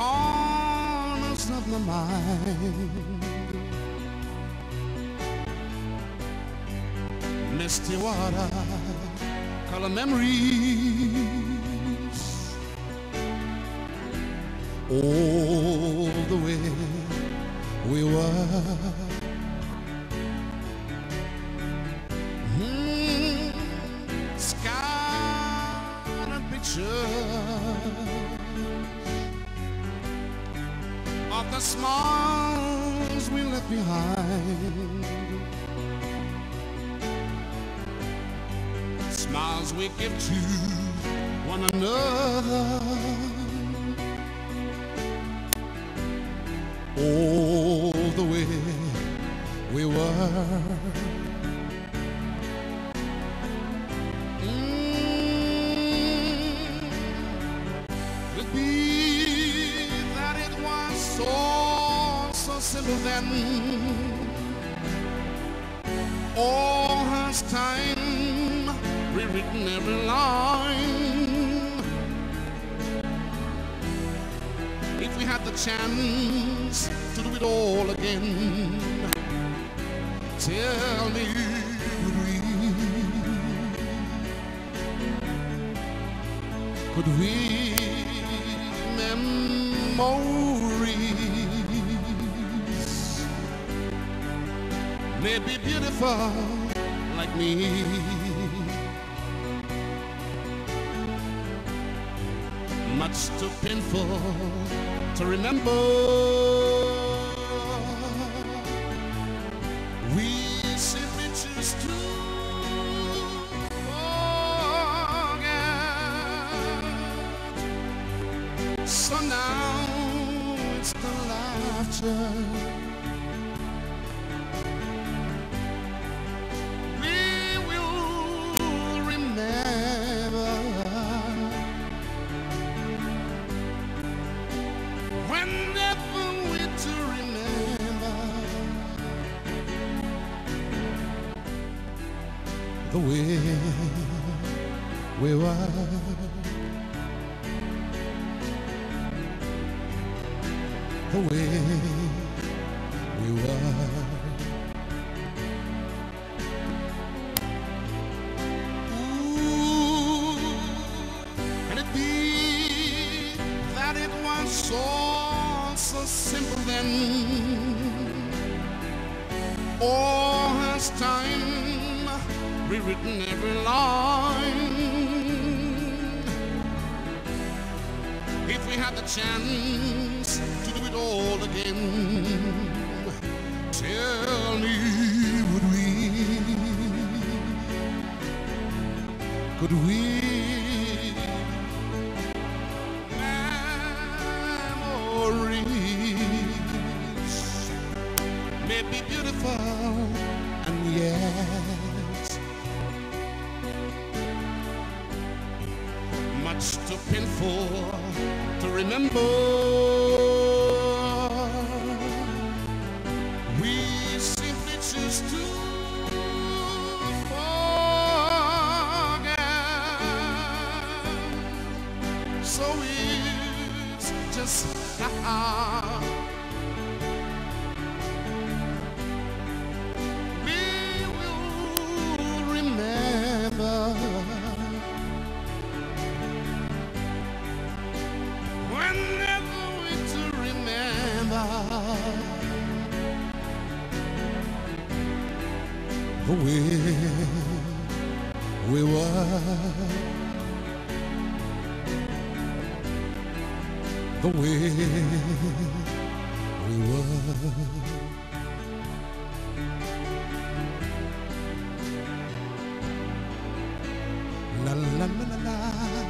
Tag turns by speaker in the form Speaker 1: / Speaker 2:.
Speaker 1: corners of my mind. Misty water, color memories. All the way we were. Mm, Scarlet pictures the smiles we left behind. Smiles we give to one another. All the way we were. Simple then. All has time rewritten every line. If we had the chance to do it all again, tell me, would we? Could we memories may be beautiful like me? Much too painful to remember. We simply choose to forget. So now it's the laughter. The way we were. The way Has time rewritten every line? If we had the chance to do it all again, tell me, would we? Could we? Too painful to remember. We simply choose to forget. So it's just we the way we were, the way we were. La la la la la.